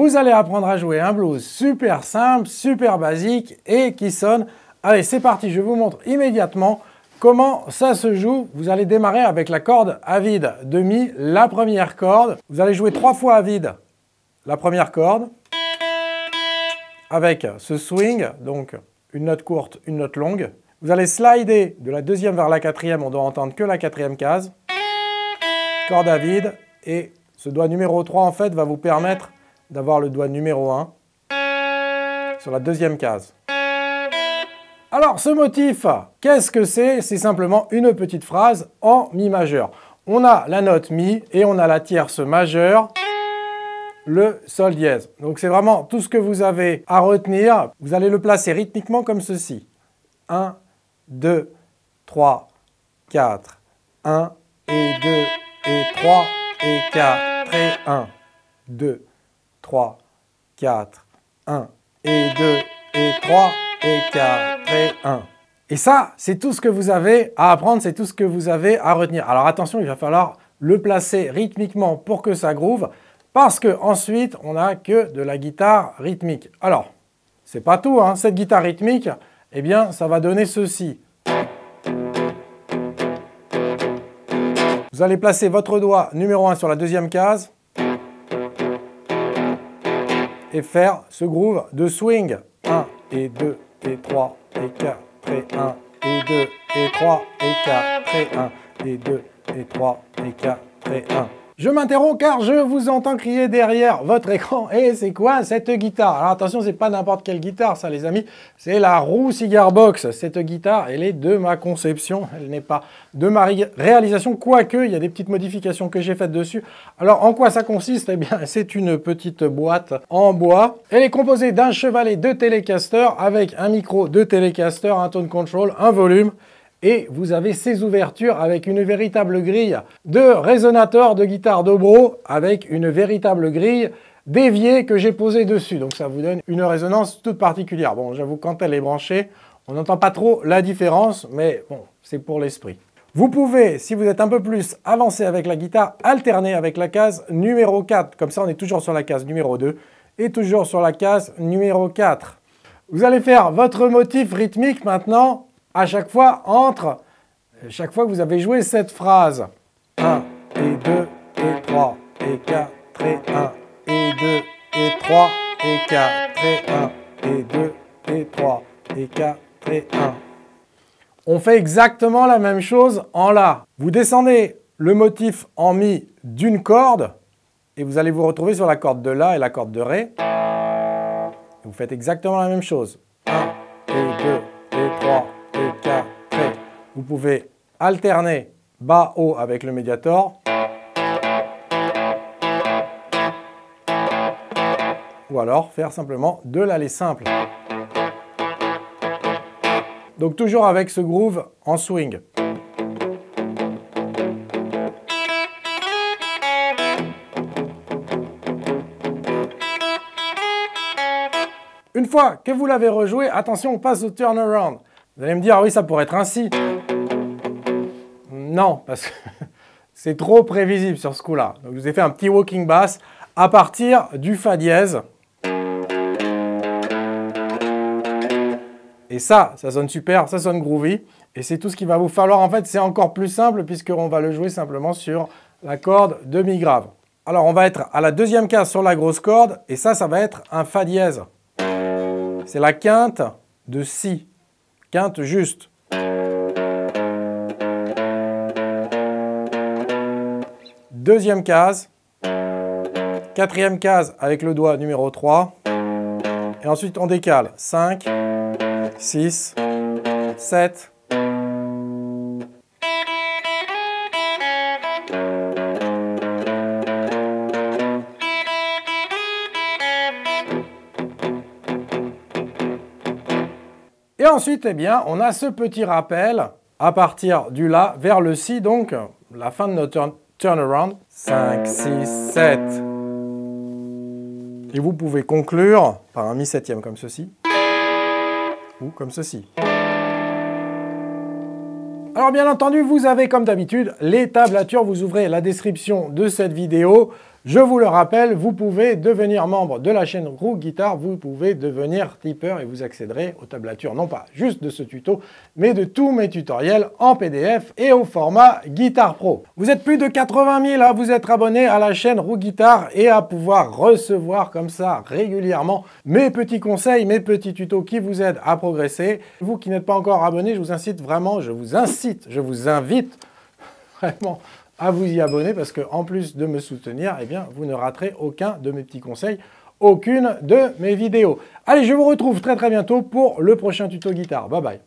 Vous allez apprendre à jouer un blues super simple, super basique et qui sonne. Allez, c'est parti, je vous montre immédiatement comment ça se joue. Vous allez démarrer avec la corde à vide de Mi, la première corde. Vous allez jouer trois fois à vide la première corde avec ce swing, donc une note courte, une note longue. Vous allez slider de la deuxième vers la quatrième, on doit entendre que la quatrième case. Corde à vide et ce doigt numéro 3 en fait va vous permettre d'avoir le doigt numéro 1 sur la deuxième case. Alors ce motif, qu'est-ce que c'est? C'est simplement une petite phrase en Mi majeur. On a la note Mi et on a la tierce majeure, le Sol dièse. Donc c'est vraiment tout ce que vous avez à retenir. Vous allez le placer rythmiquement comme ceci. 1, 2, 3, 4, 1 et 2 et 3 et 4 et 1, 2, 3, 4, 1 et 2 et 3 et 4 et 1. Et ça, c'est tout ce que vous avez à apprendre, c'est tout ce que vous avez à retenir. Alors attention, il va falloir le placer rythmiquement pour que ça groove, parce que ensuite, on n'a que de la guitare rythmique. Alors, c'est pas tout, hein. cette guitare rythmique, eh bien, ça va donner ceci. Vous allez placer votre doigt numéro 1 sur la deuxième case, et faire ce groove de swing. 1 et 2 et 3 et 4 et 1 et 2 et 3 et 4 et 1 et 2 et 3 et 4 et 1. Je m'interromps car je vous entends crier derrière votre écran. Et c'est quoi cette guitare? Alors attention, c'est pas n'importe quelle guitare, ça les amis. C'est la Roux Cigar Box. Cette guitare, elle est de ma conception. Elle n'est pas de ma réalisation, quoique il y a des petites modifications que j'ai faites dessus. Alors en quoi ça consiste? Eh bien, c'est une petite boîte en bois. Elle est composée d'un chevalet de Telecaster avec un micro de Telecaster, un tone control, un volume et vous avez ces ouvertures avec une véritable grille de résonateur de guitare Dobro avec une véritable grille déviée que j'ai posée dessus. Donc ça vous donne une résonance toute particulière. Bon, j'avoue, quand elle est branchée, on n'entend pas trop la différence, mais bon, c'est pour l'esprit. Vous pouvez, si vous êtes un peu plus avancé avec la guitare, alterner avec la case numéro 4. Comme ça, on est toujours sur la case numéro 2 et toujours sur la case numéro 4. Vous allez faire votre motif rythmique maintenant à chaque fois entre, chaque fois que vous avez joué cette phrase. 1 et 2 et 3 et 4 et 1 et 2 et 3 et 4 et 1 et 2 et 3 et 4 et 1. On fait exactement la même chose en La. Vous descendez le motif en Mi d'une corde et vous allez vous retrouver sur la corde de La et la corde de Ré. Vous faites exactement la même chose. 1 et 2 et 3 vous pouvez alterner bas-haut avec le médiator. Ou alors faire simplement de l'allée simple. Donc toujours avec ce groove en swing. Une fois que vous l'avez rejoué, attention, on passe au turnaround. Vous allez me dire, ah oui, ça pourrait être ainsi. Non, parce que c'est trop prévisible sur ce coup-là. Donc, je vous ai fait un petit walking bass à partir du Fa dièse. Et ça, ça sonne super, ça sonne groovy. Et c'est tout ce qu'il va vous falloir. En fait, c'est encore plus simple puisqu'on va le jouer simplement sur la corde de Mi grave. Alors, on va être à la deuxième case sur la grosse corde. Et ça, ça va être un Fa dièse. C'est la quinte de Si. Quinte juste. Deuxième case. Quatrième case avec le doigt numéro 3. Et ensuite on décale. 5, 6, 7, ensuite, eh bien, on a ce petit rappel à partir du La vers le Si, donc la fin de notre turnaround. 5, 6, 7. Et vous pouvez conclure par un mi septième comme ceci, ou comme ceci. Alors bien entendu, vous avez comme d'habitude les tablatures. Vous ouvrez la description de cette vidéo. Je vous le rappelle, vous pouvez devenir membre de la chaîne Roux Guitare, vous pouvez devenir tipeur et vous accéderez aux tablatures, non pas juste de ce tuto, mais de tous mes tutoriels en PDF et au format Guitare Pro. Vous êtes plus de 80 000 à vous être abonnés à la chaîne Roux Guitare et à pouvoir recevoir comme ça régulièrement mes petits conseils, mes petits tutos qui vous aident à progresser. Vous qui n'êtes pas encore abonné, je vous incite vraiment, je vous incite, je vous invite vraiment à vous y abonner parce qu'en plus de me soutenir, eh bien, vous ne raterez aucun de mes petits conseils, aucune de mes vidéos. Allez, je vous retrouve très très bientôt pour le prochain tuto guitare. Bye bye